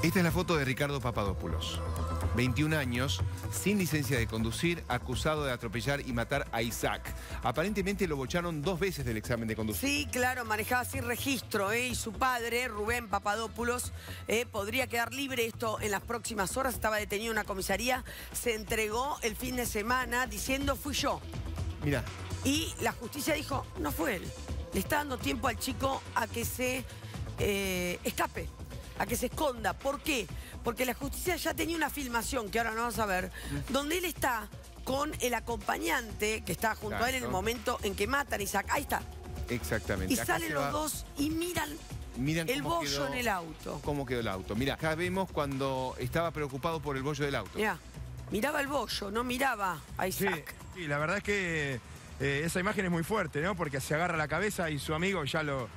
Esta es la foto de Ricardo Papadopoulos. 21 años, sin licencia de conducir, acusado de atropellar y matar a Isaac. Aparentemente lo bocharon dos veces del examen de conducir. Sí, claro, manejaba sin registro ¿eh? y su padre, Rubén Papadopoulos, eh, podría quedar libre esto en las próximas horas. Estaba detenido en una comisaría, se entregó el fin de semana diciendo fui yo. Mira. Y la justicia dijo, no fue él. Le está dando tiempo al chico a que se eh, escape a que se esconda. ¿Por qué? Porque la justicia ya tenía una filmación, que ahora no vamos a ver, donde él está con el acompañante que está junto a él en el momento en que matan a Isaac. Ahí está. Exactamente. Y salen los dos y miran Miran el bollo en el auto. ¿Cómo quedó el auto? Mira, acá vemos cuando estaba preocupado por el bollo del auto. Mira, miraba el bollo, no miraba a Isaac. Sí, la verdad es que eh, esa imagen es muy fuerte, ¿no? Porque se agarra la cabeza y su amigo ya lo,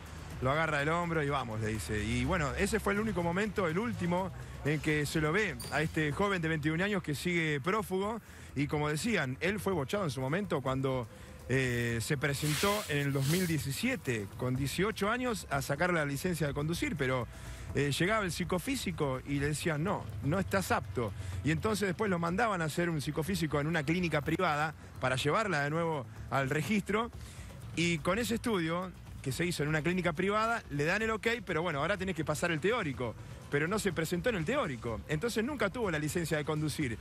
lo agarra del hombro y vamos, le dice. Y bueno, ese fue el único momento, el último, en que se lo ve a este joven de 21 años que sigue prófugo. Y como decían, él fue bochado en su momento cuando eh, se presentó en el 2017, con 18 años, a sacar la licencia de conducir, pero eh, llegaba el psicofísico y le decían, no, no estás apto. Y entonces después lo mandaban a hacer un psicofísico en una clínica privada para llevarla de nuevo al registro. Y con ese estudio que se hizo en una clínica privada, le dan el ok, pero bueno, ahora tenés que pasar el teórico. Pero no se presentó en el teórico. Entonces nunca tuvo la licencia de conducir.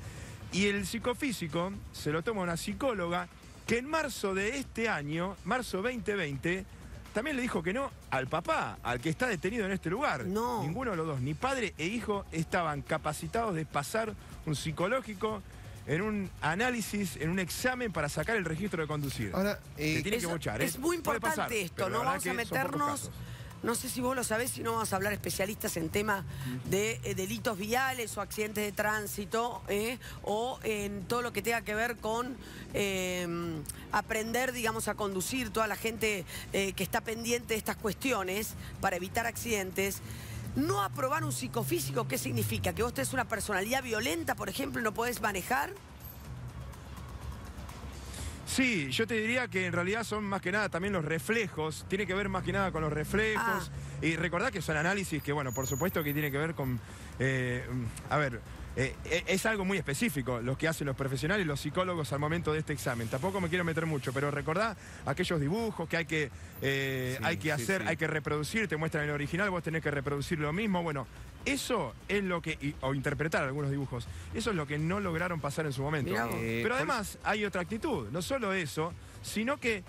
Y el psicofísico se lo toma una psicóloga que en marzo de este año, marzo 2020, también le dijo que no al papá, al que está detenido en este lugar. No. Ninguno de los dos, ni padre e hijo, estaban capacitados de pasar un psicológico en un análisis, en un examen para sacar el registro de conducir. Ahora, eh, tiene que bochar, Es muy importante esto, no vamos a meternos... No sé si vos lo sabés, si no vamos a hablar especialistas en temas de eh, delitos viales o accidentes de tránsito eh, o en todo lo que tenga que ver con aprender, digamos, a conducir toda la gente que está pendiente de estas cuestiones para evitar accidentes. No aprobar un psicofísico, ¿qué significa? ¿Que vos tenés una personalidad violenta, por ejemplo, y no podés manejar? Sí, yo te diría que en realidad son más que nada también los reflejos, tiene que ver más que nada con los reflejos. Ah. Y recordad que son análisis que, bueno, por supuesto que tiene que ver con, eh, a ver, eh, eh, es algo muy específico lo que hacen los profesionales y los psicólogos al momento de este examen. Tampoco me quiero meter mucho, pero recordá aquellos dibujos que hay que, eh, hay que hacer, hay que reproducir, te muestran el original, vos tenés que reproducir lo mismo. Bueno, eso es lo que, o interpretar algunos dibujos, eso es lo que no lograron pasar en su momento. pero además hay otra actitud, no solo eso, sino que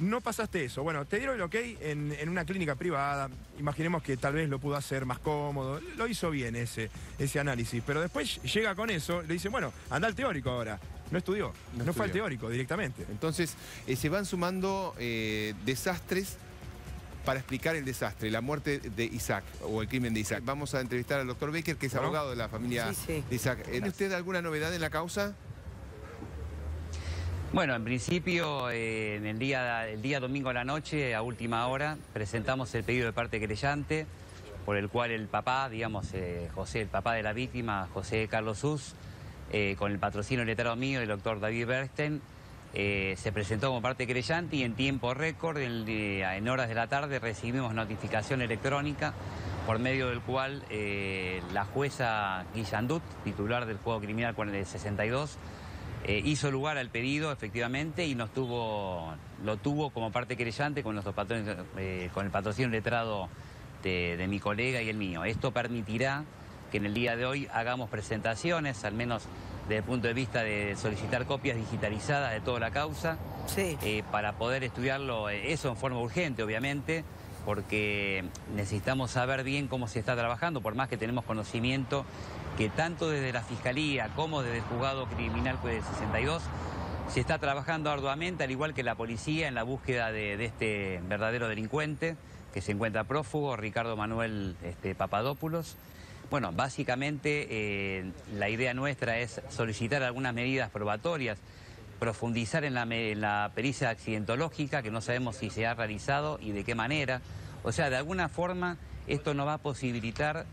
no pasaste eso. Bueno, te dieron el ok en, una clínica privada. Imaginemos que tal vez lo pudo hacer más cómodo. Lo hizo bien ese, ese análisis. Pero después llega con eso, le dicen, bueno, anda al teórico ahora. No estudió, no, fue al teórico directamente. Entonces, eh, se van sumando eh, desastres para explicar el desastre, la muerte de Isaac o el crimen de Isaac. Vamos a entrevistar al doctor Baker, que es abogado de la familia de Isaac. ¿Tiene usted alguna novedad en la causa? Bueno, en principio, eh, en el día, el día domingo a la noche, a última hora, presentamos el pedido de parte querellante, por el cual el papá, digamos, eh, José, el papá de la víctima, José Carlos Sus, eh, con el patrocinio letrado mío, el doctor David Bernstein, se presentó como parte querellante y en tiempo récord, en, horas de la tarde, recibimos notificación electrónica por medio del cual la jueza Guillandut, titular del Juego Criminal 62, eh, hizo lugar al pedido, efectivamente, y nos tuvo, lo tuvo como parte querellante con, nuestros patrones, eh, con el patrocinio letrado de, mi colega y el mío. Esto permitirá que en el día de hoy hagamos presentaciones, al menos desde el punto de vista de solicitar copias digitalizadas de toda la causa, eh, para poder estudiarlo, eso en forma urgente, obviamente, porque necesitamos saber bien cómo se está trabajando, por más que tenemos conocimiento que tanto desde la Fiscalía como desde el Juzgado Criminal 62 se está trabajando arduamente, al igual que la policía, en la búsqueda de, este verdadero delincuente que se encuentra prófugo, Ricardo Manuel este, Papadopoulos. Bueno, básicamente eh, la idea nuestra es solicitar algunas medidas probatorias, profundizar en la, pericia accidentológica, que no sabemos si se ha realizado y de qué manera. O sea, de alguna forma esto nos va a posibilitar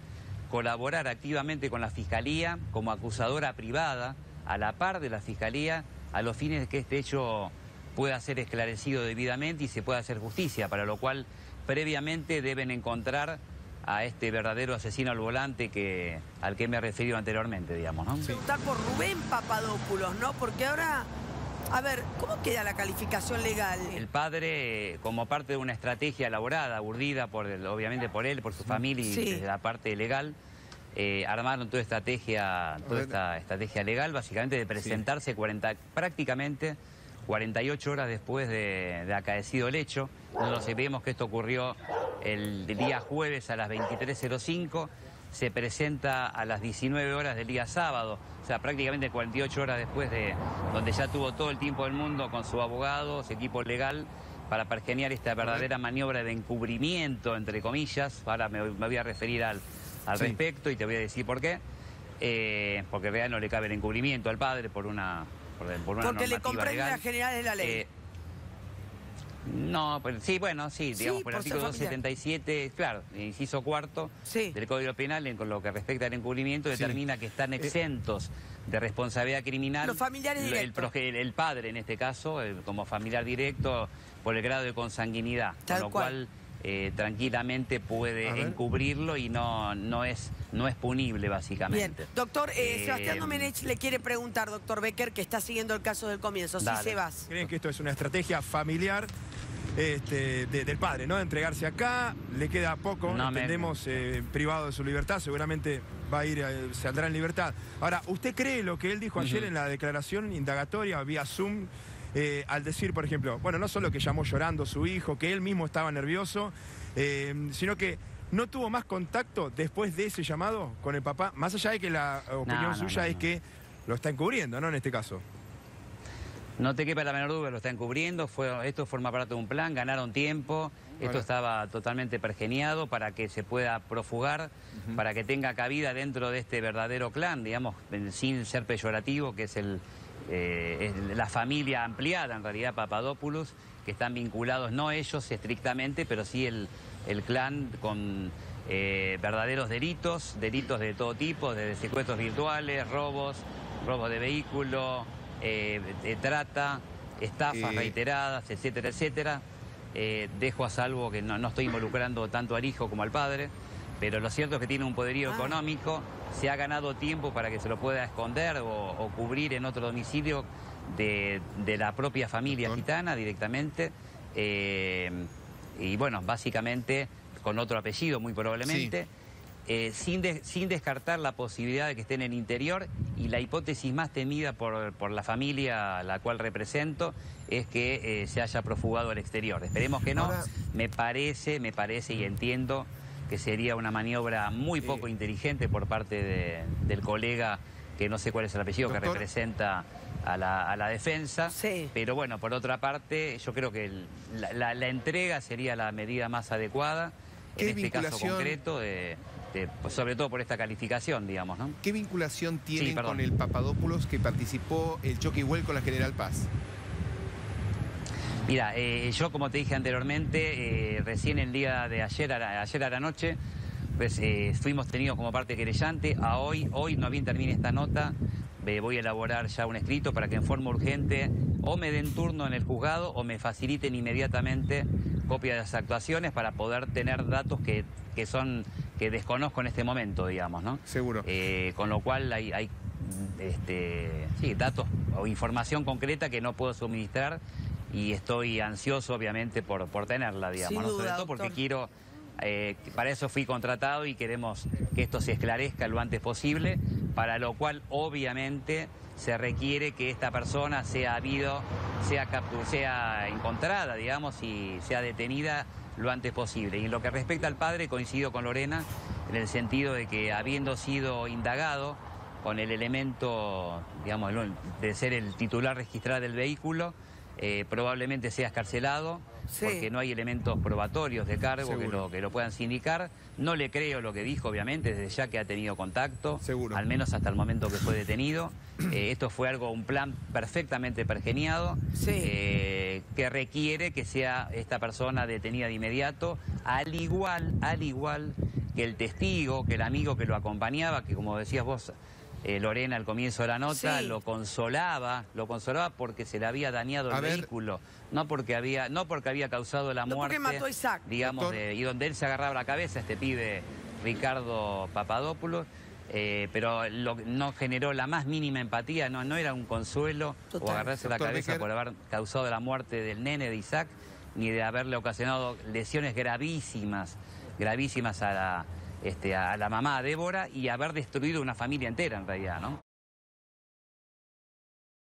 colaborar activamente con la Fiscalía como acusadora privada, a la par de la Fiscalía, a los fines de que este hecho pueda ser esclarecido debidamente y se pueda hacer justicia, para lo cual previamente deben encontrar a este verdadero asesino al volante que, al que me he referido anteriormente, digamos, ¿no? Preguntar por Rubén Papadopoulos, ¿no? Porque ahora, a ver, ¿cómo queda la calificación legal? El padre, como parte de una estrategia elaborada, urdida, por obviamente por él, por su familia y desde la parte legal, eh, armaron toda estrategia, toda esta estrategia legal, básicamente de presentarse 40, prácticamente 48 horas después de, acaecido el hecho. Nosotros sabemos que esto ocurrió el día jueves a las 23.05, se presenta a las 19 horas del día sábado, o sea, prácticamente 48 horas después de donde ya tuvo todo el tiempo del mundo con su abogado, su equipo legal, para pergeniar esta verdadera maniobra de encubrimiento, entre comillas. Ahora me, voy a referir al, respecto y te voy a decir por qué. Eh, porque en realidad no le cabe el encubrimiento al padre por una porque le comprende las generales de la ley. Eh, no, pues, sí, bueno, sí, digamos, por el artículo 277, claro, inciso cuarto del Código Penal, en lo que respecta al encubrimiento, determina que están eh, exentos de responsabilidad criminal. Los familiares directos. El, padre, en este caso, como familiar directo, por el grado de consanguinidad. con lo cual eh, tranquilamente puede encubrirlo y no, no, es, no es punible, básicamente. Bien, doctor, eh, eh, Sebastián Domenech le quiere preguntar, doctor Becker, que está siguiendo el caso del comienzo. Sí, Sebas. ¿Creen que esto es una estrategia familiar? Este, del padre, ¿no? Entregarse acá, le queda poco, no entendemos, privado de su libertad, seguramente va a ir, saldrá en libertad. Ahora, ¿usted cree lo que él dijo ayer en la declaración indagatoria vía Zoom eh, al decir, por ejemplo, bueno, no solo que llamó llorando su hijo, que él mismo estaba nervioso, eh, sino que no tuvo más contacto después de ese llamado con el papá, más allá de que la opinión suya es que lo está encubriendo, ¿no? En este caso. No te quepa la menor duda, lo está encubriendo, fue, esto forma parte de un plan, ganaron tiempo, esto estaba totalmente pergeniado para que se pueda profugar, para que tenga cabida dentro de este verdadero clan, digamos, sin ser peyorativo, que es el, eh, la familia ampliada, en realidad, Papadopoulos, que están vinculados, no ellos estrictamente, pero sí el, clan con eh, verdaderos delitos, delitos de todo tipo, desde secuestros virtuales, robos, robos de vehículo, eh, de trata, estafas reiteradas, etcétera, etcétera. dejo a salvo que no, no estoy involucrando tanto al hijo como al padre, pero lo cierto es que tiene un poderío ah. económico se ha ganado tiempo para que se lo pueda esconder o, cubrir en otro domicilio de, la propia familia gitana directamente. Eh, y bueno, básicamente con otro apellido muy probablemente. Eh, sin, sin, descartar la posibilidad de que esté en el interior y la hipótesis más temida por, la familia a la cual represento es que eh, se haya profugado al exterior. Esperemos que no. Me parece, me parece y entiendo que sería una maniobra muy poco inteligente por parte del colega, que no sé cuál es el apellido, que representa a la, defensa. Pero bueno, por otra parte, yo creo que la, entrega sería la medida más adecuada en este caso concreto, pues, sobre todo por esta calificación, digamos. ¿no? ¿Qué vinculación tiene con el Papadopoulos que participó el choque igual con la General Paz? Mira, eh, yo como te dije anteriormente, eh, recién el día de ayer a ayer a la noche, pues eh, fuimos tenidos como parte querellante. A hoy, hoy no bien termine esta nota, voy a elaborar ya un escrito para que en forma urgente o me den turno en el juzgado o me faciliten inmediatamente copia de las actuaciones para poder tener datos que, son que desconozco en este momento, digamos, ¿no? Seguro. con lo cual hay, hay este, sí, datos o información concreta que no puedo suministrar y estoy ansioso obviamente por, por tenerla, digamos, ¿no? sobre todo porque quiero, eh, para eso fui contratado y queremos que esto se esclarezca lo antes posible, para lo cual obviamente se requiere que esta persona sea habido, sea, sea encontrada, digamos, y sea detenida lo antes posible. Y en lo que respecta al padre, coincido con Lorena en el sentido de que habiendo sido indagado con el elemento, digamos, de ser el titular registrado del vehículo, eh, probablemente sea escarcelado porque no hay elementos probatorios de cargo que lo, que lo puedan sindicar. No le creo lo que dijo, obviamente, desde ya que ha tenido contacto, al menos hasta el momento que fue detenido. Eh, esto fue algo, un plan perfectamente pergeniado, eh, que requiere que sea esta persona detenida de inmediato, al igual, al igual que el testigo, que el amigo que lo acompañaba, que como decías vos, eh, Lorena al comienzo de la nota, lo consolaba, lo consolaba porque se le había dañado el vehículo, no porque había, no porque había causado la muerte, mató digamos, y donde él se agarraba la cabeza, este pibe Ricardo Papadopoulos, eh, pero no generó la más mínima empatía, no, no era un consuelo o agarrarse la cabeza por haber causado la muerte del nene de Isaac, ni de haberle ocasionado lesiones gravísimas, gravísimas a la, este, a la mamá Débora y haber destruido una familia entera en realidad, ¿no?